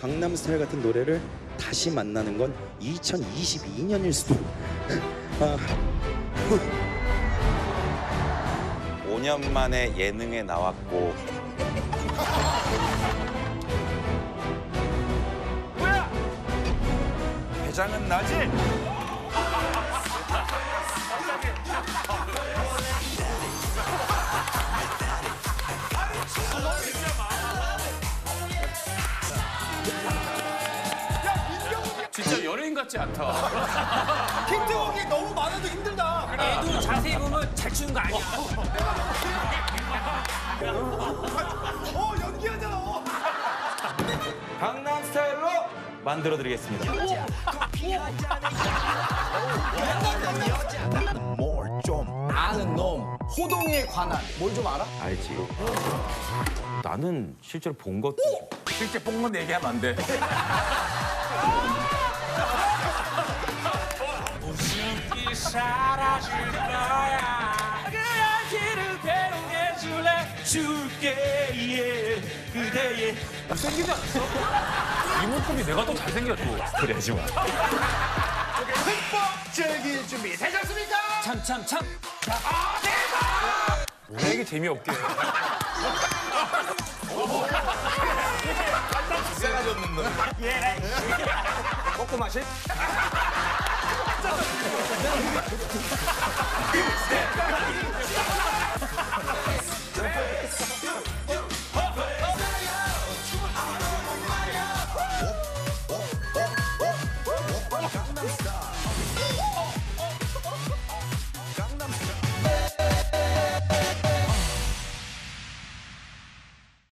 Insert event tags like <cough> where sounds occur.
강남스타일 같은 노래를 다시 만나는 건 2022년일 수도. <laughs> 아, 5년 만에 예능에 나왔고 뭐야? 회장은 나지? 같지 않다. 힌트곡이 너무 많아도 힘들다. 애도 자세히 보면 잘 추는 거 아니야. 어 연기하잖아. 강남 스타일로 만들어 드리겠습니다. 아는 놈 호동이에 관한 뭘 좀 알아? 알지. 나는 실제로 본 것도 실제 뽕건 얘기하면 안 돼. <laughs> 사라질 거야. 그 알기를 배우게 줄래 줄게 예 그대의 못생기지 않았어? 이목구비 내가 더 잘생겼어. 그래야지 마. 즐길 준비 되셨습니까? 참 참 참. 내게 재미없게. 꼬꼬 마실? ピューして!